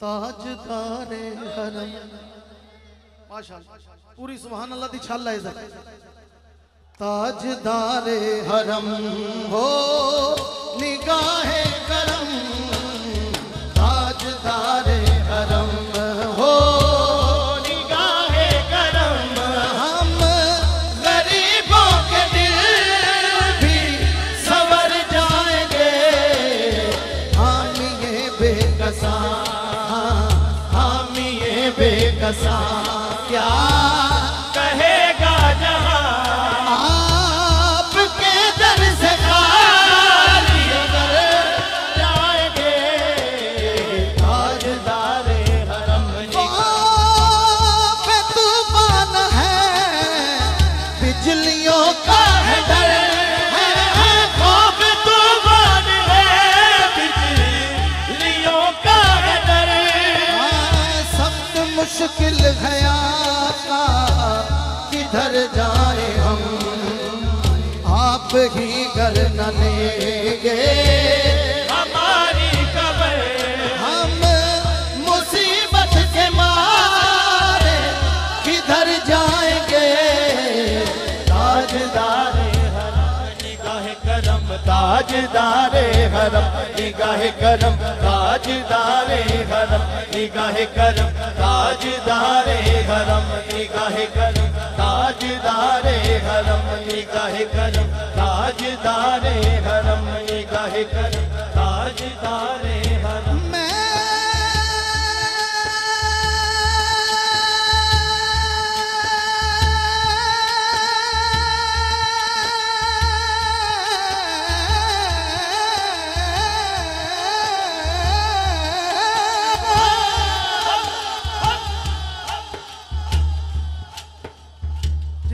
تاجدار حرم۔ ماشاءاللہ پوری سبحان اللہ دی چھال لائے زکر تاجدار حرم ہو نگاہ بے کیا مشکل ہے آقا کدھر جائے ہم؟ آپ ہی گھر نہ لیں گے۔ کرم تاجدار حرم نگاہ کرم تاجدار حرم نگاہ کرم تاجدار حرم نگاہ کرم تاجدار حرم نگاہ کرم تاجدار حرم نگاہ کرم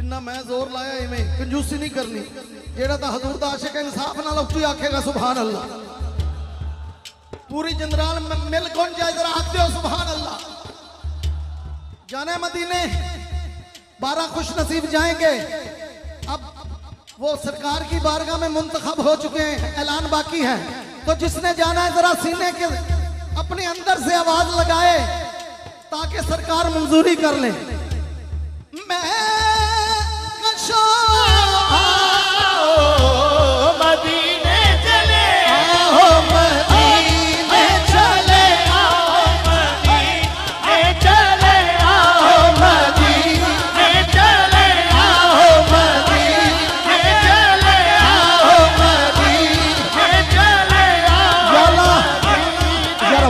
جنہ میں زور لایا ہی میں کنجوسی نہیں کرنی جیڑا تا حضور دا عاشق انصاف نہ لوٹی آکھے گا سبحان اللہ پوری جنرال مل کون جائے ذرا ہاتھ دیو سبحان اللہ جانے مدینے بارہ خوش نصیب جائیں گے اب وہ سرکار کی بارگاہ میں منتخب ہو چکے ہیں اعلان باقی ہے تو جس نے جانا ہے ذرا سینے کے اپنے اندر سے آواز لگائے تاکہ سرکار منظوری کر لیں میں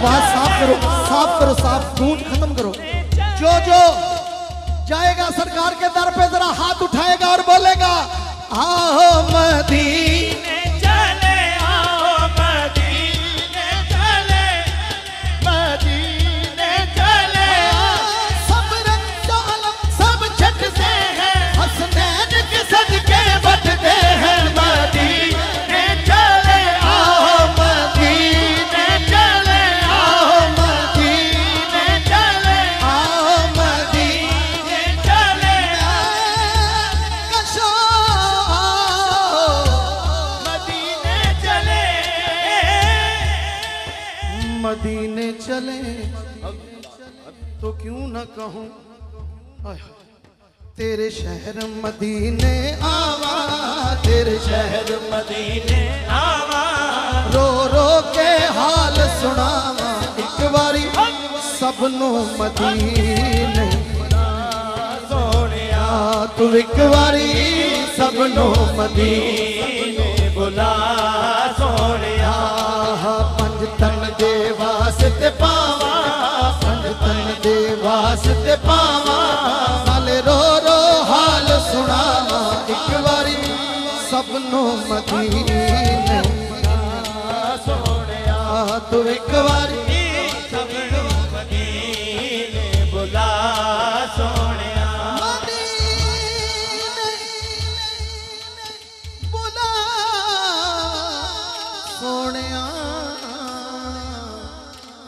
آواز صاف کرو صاف کرو، صاف، گونج ختم کرو۔ جو جو جائے گا سرکار کے در پہ ذرا ہاتھ اٹھائے گا اور بولے گا، آہو مدینہ۔ مدینے چلے۔ تو کیوں نہ کہوں تیرے شہر مدینے آوا، تیرے شہر مدینے آوا۔ رو رو کے حال سناوا ایک باری سب نو مدینے۔ سونیا، تو ایک باری سب نو مدینے۔ سب نو مدینے سونیا آ تو ایک باری